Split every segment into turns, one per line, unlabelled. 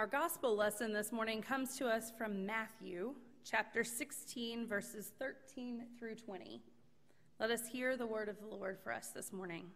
Our gospel lesson this morning comes to us from Matthew chapter 16, verses 13 through 20. Let us hear the word of the Lord for us this morning.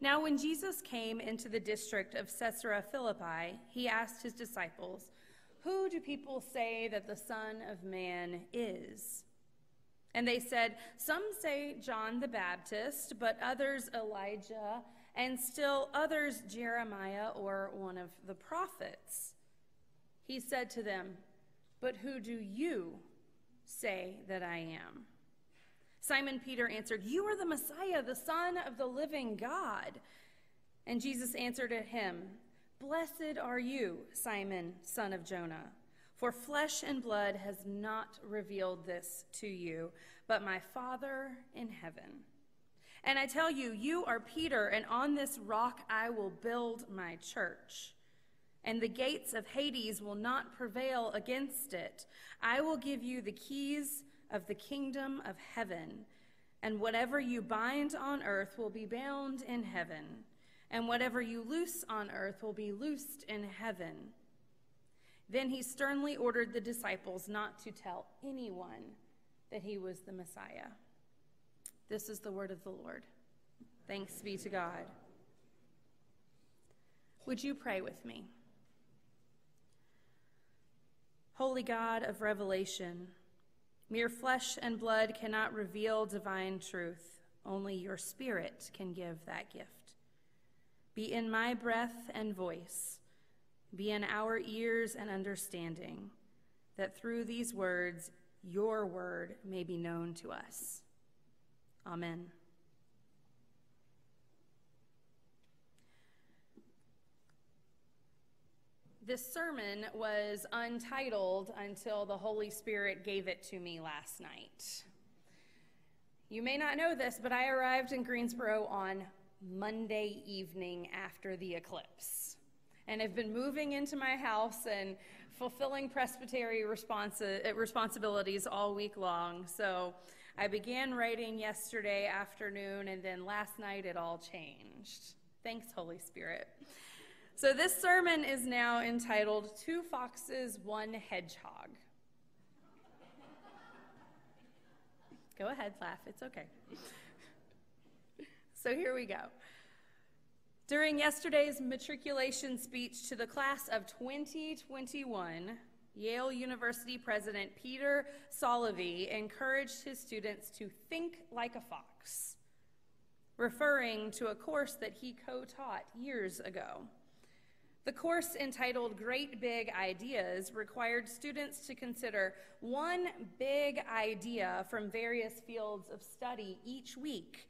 Now, when Jesus came into the district of Caesarea Philippi, he asked his disciples, Who do people say that the Son of Man is? And they said, Some say John the Baptist, but others Elijah, and still others Jeremiah or one of the prophets. He said to them, But who do you say that I am? Simon Peter answered, You are the Messiah, the Son of the living God. And Jesus answered to him, Blessed are you, Simon, son of Jonah. For flesh and blood has not revealed this to you, but my Father in heaven. And I tell you, you are Peter, and on this rock I will build my church. And the gates of Hades will not prevail against it. I will give you the keys of the kingdom of heaven. And whatever you bind on earth will be bound in heaven, and whatever you loose on earth will be loosed in heaven. Then he sternly ordered the disciples not to tell anyone that he was the Messiah. This is the word of the Lord. Thanks be to God. Would you pray with me? Holy God of revelation, mere flesh and blood cannot reveal divine truth. Only your spirit can give that gift. Be in my breath and voice be in our ears and understanding, that through these words, your word may be known to us. Amen. This sermon was untitled until the Holy Spirit gave it to me last night. You may not know this, but I arrived in Greensboro on Monday evening after the eclipse and have been moving into my house and fulfilling presbytery responsi- responsibilities all week long. So I began writing yesterday afternoon, and then last night it all changed. Thanks, Holy Spirit. So this sermon is now entitled Two Foxes, One Hedgehog. Go ahead, laugh. It's okay. So here we go. During yesterday's matriculation speech to the class of 2021, Yale University President Peter Salovey encouraged his students to think like a fox, referring to a course that he co taught years ago. The course entitled Great Big Ideas required students to consider one big idea from various fields of study each week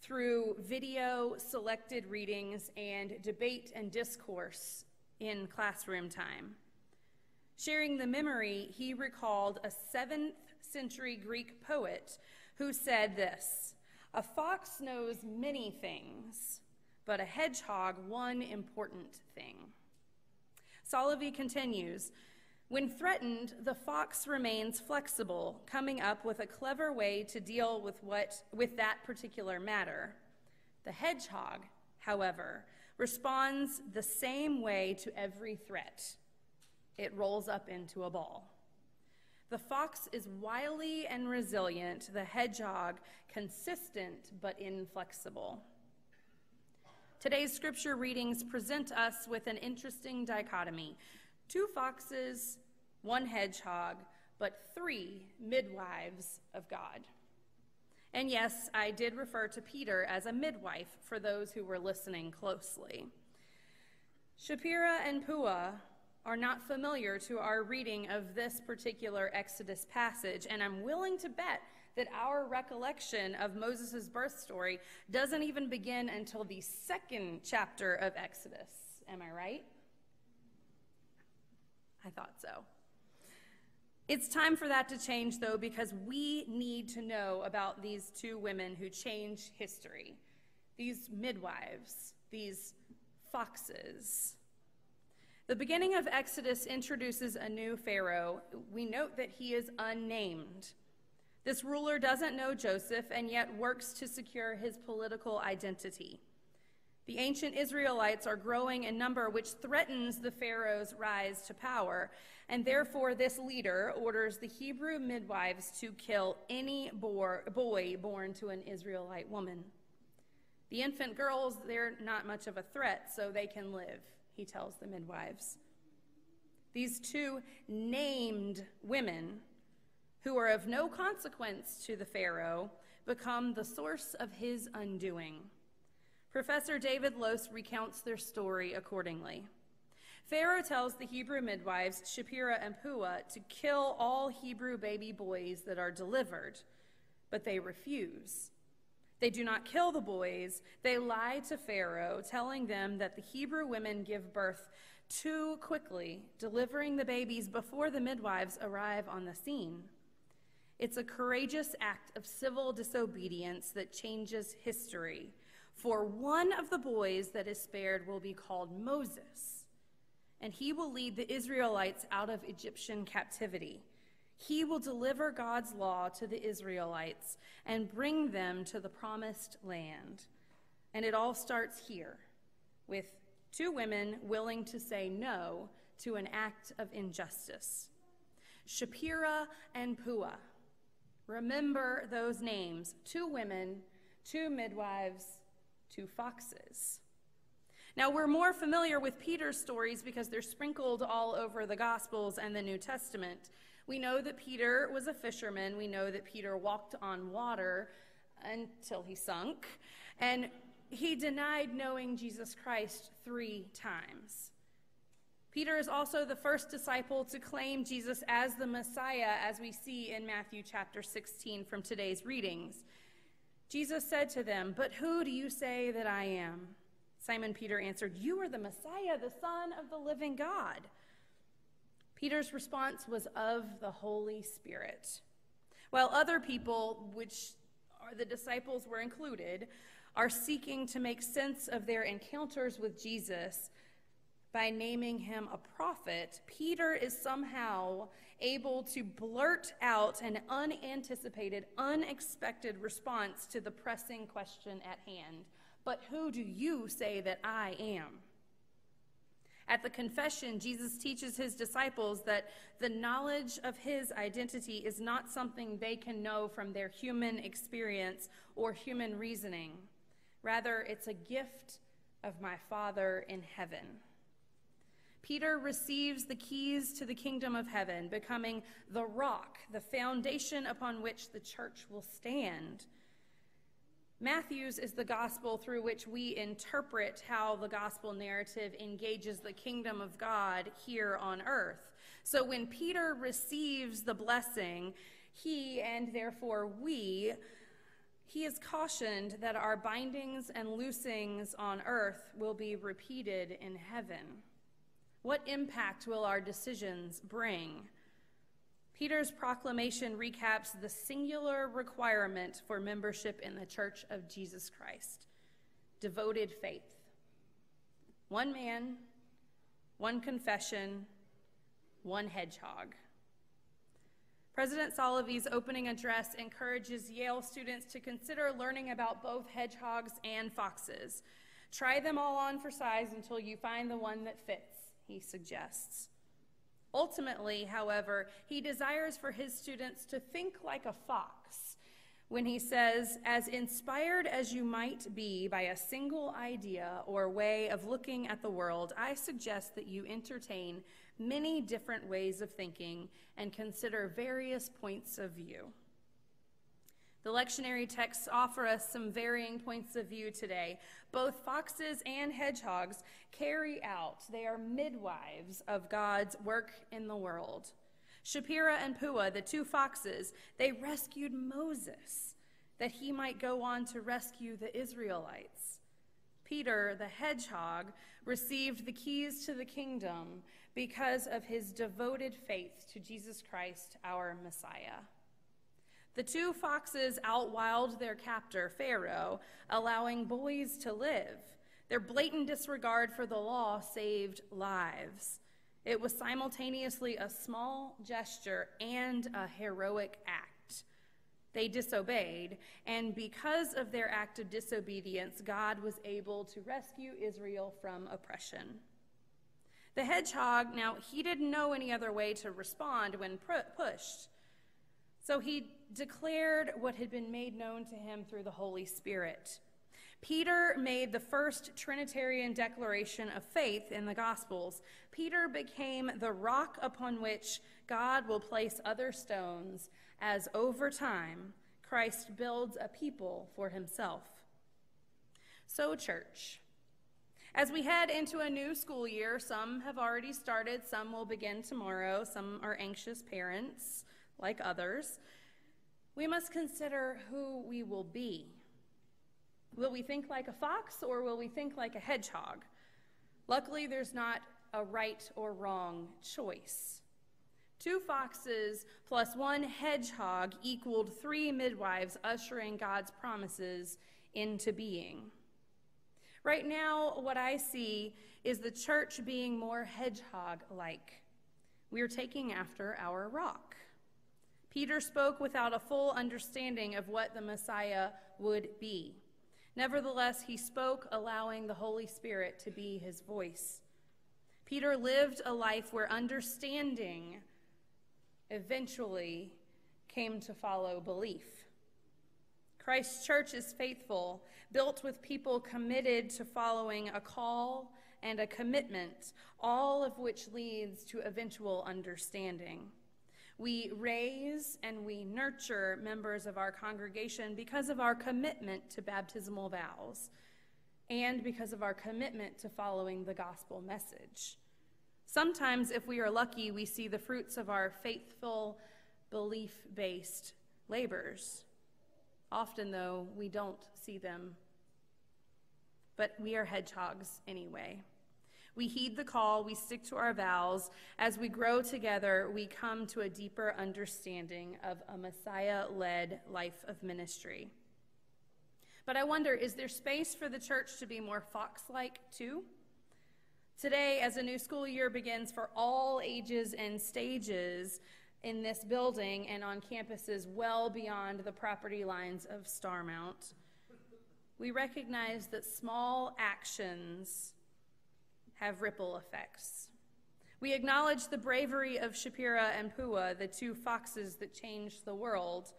through video, selected readings, and debate and discourse in classroom time. Sharing the memory, he recalled a 7th century Greek poet who said this A fox knows many things, but a hedgehog one important thing. Salovey continues when threatened, the fox remains flexible, coming up with a clever way to deal with, what, with that particular matter. The hedgehog, however, responds the same way to every threat it rolls up into a ball. The fox is wily and resilient, the hedgehog consistent but inflexible. Today's scripture readings present us with an interesting dichotomy two foxes, one hedgehog, but three midwives of God. And yes, I did refer to Peter as a midwife for those who were listening closely. Shiphrah and Puah are not familiar to our reading of this particular Exodus passage, and I'm willing to bet that our recollection of Moses' birth story doesn't even begin until the second chapter of Exodus. Am I right? I thought so. It's time for that to change, though, because we need to know about these two women who change history these midwives, these foxes. The beginning of Exodus introduces a new Pharaoh. We note that he is unnamed. This ruler doesn't know Joseph and yet works to secure his political identity. The ancient Israelites are growing in number, which threatens the Pharaoh's rise to power. And therefore, this leader orders the Hebrew midwives to kill any boy born to an Israelite woman. The infant girls, they're not much of a threat, so they can live, he tells the midwives. These two named women, who are of no consequence to the Pharaoh, become the source of his undoing. Professor David Lose recounts their story accordingly. Pharaoh tells the Hebrew midwives, Shiphrah and Puah, to kill all Hebrew baby boys that are delivered, but they refuse. They do not kill the boys. They lie to Pharaoh, telling them that the Hebrew women give birth too quickly, delivering the babies before the midwives arrive on the scene. It's a courageous act of civil disobedience that changes history for one of the boys that is spared will be called Moses, and he will lead the Israelites out of Egyptian captivity. He will deliver God's law to the Israelites and bring them to the promised land. And it all starts here with two women willing to say no to an act of injustice. Shiphrah and Puah. Remember those names two women, two midwives, two foxes. Now, we're more familiar with Peter's stories because they're sprinkled all over the Gospels and the New Testament. We know that Peter was a fisherman. We know that Peter walked on water until he sunk. And he denied knowing Jesus Christ three times. Peter is also the first disciple to claim Jesus as the Messiah, as we see in Matthew chapter 16 from today's readings. Jesus said to them, But who do you say that I am? Simon Peter answered, You are the Messiah, the Son of the living God. Peter's response was of the Holy Spirit. While other people, which are the disciples were included, are seeking to make sense of their encounters with Jesus by naming him a prophet, Peter is somehow able to blurt out an unanticipated, unexpected response to the pressing question at hand. But who do you say that I am? At the confession, Jesus teaches his disciples that the knowledge of his identity is not something they can know from their human experience or human reasoning. Rather, it's a gift of my Father in heaven. Peter receives the keys to the kingdom of heaven, becoming the rock, the foundation upon which the church will stand. Matthew's is the gospel through which we interpret how the gospel narrative engages the kingdom of God here on earth. So when Peter receives the blessing, he and therefore we, he is cautioned that our bindings and loosings on earth will be repeated in heaven. What impact will our decisions bring? Peter's proclamation recaps the singular requirement for membership in the Church of Jesus Christ devoted faith. One man, one confession, one hedgehog. President Salovey's opening address encourages Yale students to consider learning about both hedgehogs and foxes. Try them all on for size until you find the one that fits he suggests. Ultimately, however, he desires for his students to think like a fox when he says, As inspired as you might be by a single idea or way of looking at the world, I suggest that you entertain many different ways of thinking and consider various points of view. The lectionary texts offer us some varying points of view today. Both foxes and hedgehogs carry out, they are midwives of God's work in the world. Shiphrah and Puah, the two foxes, they rescued Moses that he might go on to rescue the Israelites. Peter, the hedgehog, received the keys to the kingdom because of his devoted faith to Jesus Christ, our Messiah. The two foxes outwiled their captor, Pharaoh, allowing boys to live. Their blatant disregard for the law saved lives. It was simultaneously a small gesture and a heroic act. They disobeyed, and because of their act of disobedience, God was able to rescue Israel from oppression. The hedgehog, now, he didn't know any other way to respond when pushed. So he declared what had been made known to him through the Holy Spirit. Peter made the first Trinitarian declaration of faith in the Gospels. Peter became the rock upon which God will place other stones as over time Christ builds a people for himself. So, church, as we head into a new school year, some have already started, some will begin tomorrow, some are anxious parents, like others. We must consider who we will be. Will we think like a fox or will we think like a hedgehog? Luckily, there's not a right or wrong choice. Two foxes plus one hedgehog equaled three midwives ushering God's promises into being. Right now, what I see is the church being more hedgehog like. We are taking after our rock. Peter spoke without a full understanding of what the Messiah would be. Nevertheless, he spoke, allowing the Holy Spirit to be his voice. Peter lived a life where understanding eventually came to follow belief. Christ's church is faithful, built with people committed to following a call and a commitment, all of which leads to eventual understanding. We raise and we nurture members of our congregation because of our commitment to baptismal vows and because of our commitment to following the gospel message. Sometimes, if we are lucky, we see the fruits of our faithful, belief based labors. Often, though, we don't see them. But we are hedgehogs anyway. We heed the call, we stick to our vows. As we grow together, we come to a deeper understanding of a Messiah led life of ministry. But I wonder is there space for the church to be more fox like too? Today, as a new school year begins for all ages and stages in this building and on campuses well beyond the property lines of Starmount, we recognize that small actions have ripple effects. We acknowledge the bravery of Shiphrah and Puah, the two foxes that changed the world,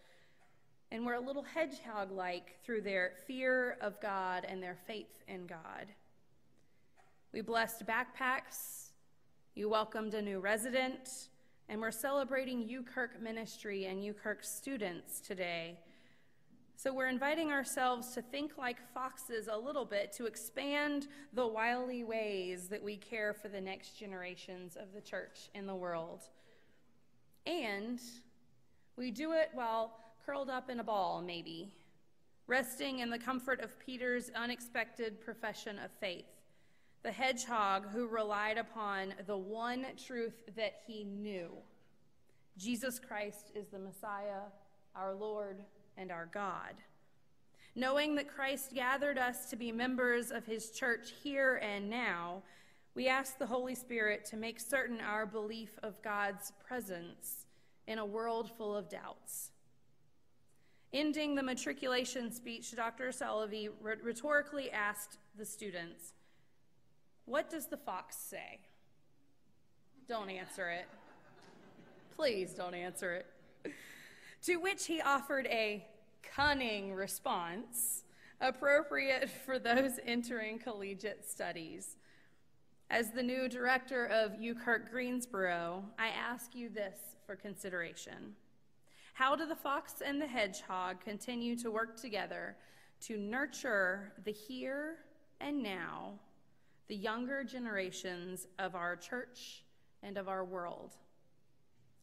and we're a little hedgehog like through their fear of God and their faith in God. We blessed backpacks. You welcomed a new resident. And we're celebrating UKirk ministry and UKirk students today. So we're inviting ourselves to think like foxes a little bit, to expand the wily ways that we care for the next generations of the church in the world. And we do it while curled up in a ball, maybe, resting in the comfort of Peter's unexpected profession of faith the hedgehog who relied upon the one truth that he knew Jesus Christ is the Messiah, our Lord, and our God. Knowing that Christ gathered us to be members of his church here and now, we ask the Holy Spirit to make certain our belief of God's presence in a world full of doubts. Ending the matriculation speech, Dr. Salovey rhetorically asked the students, what does the fox say? Don't answer it. Please don't answer it. To which he offered a cunning response appropriate for those entering collegiate studies. As the new director of UKirk Greensboro, I ask you this for consideration. How do the fox and the hedgehog continue to work together to nurture the here and now the younger generations of our church and of our world.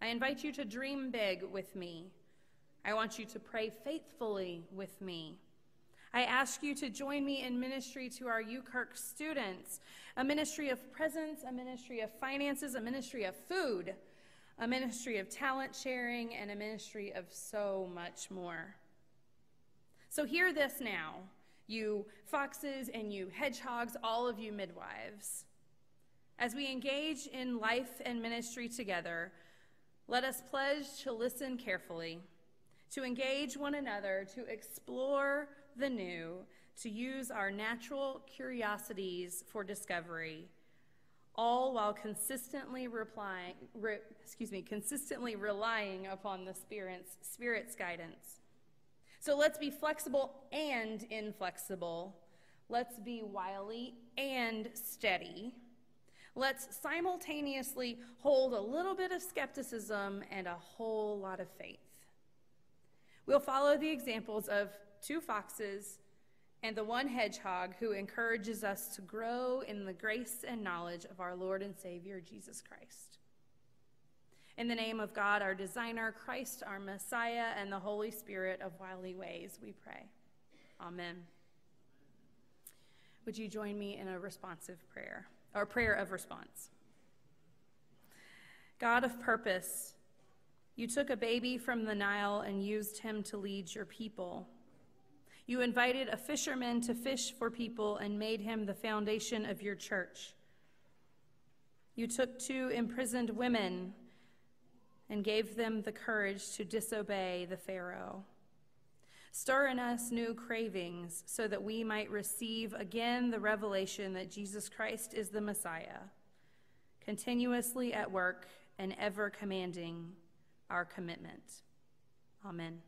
I invite you to dream big with me. I want you to pray faithfully with me. I ask you to join me in ministry to our UKirk students, a ministry of presence, a ministry of finances, a ministry of food, a ministry of talent sharing, and a ministry of so much more. So hear this now you foxes and you hedgehogs, all of you midwives. As we engage in life and ministry together, let us pledge to listen carefully, to engage one another, to explore the new, to use our natural curiosities for discovery, all while consistently replying, re, excuse me, consistently relying upon the Spirit's, Spirit's guidance. So let's be flexible and inflexible. Let's be wily and steady. Let's simultaneously hold a little bit of skepticism and a whole lot of faith. We'll follow the examples of two foxes and the one hedgehog who encourages us to grow in the grace and knowledge of our Lord and Savior, Jesus Christ. In the name of God, our designer, Christ, our Messiah, and the Holy Spirit of wily ways, we pray. Amen. Would you join me in a responsive prayer, or prayer of response? God of purpose, you took a baby from the Nile and used him to lead your people. You invited a fisherman to fish for people and made him the foundation of your church. You took two imprisoned women and gave them the courage to disobey the Pharaoh. Stir in us new cravings so that we might receive again the revelation that Jesus Christ is the Messiah, continuously at work and ever commanding our commitment. Amen.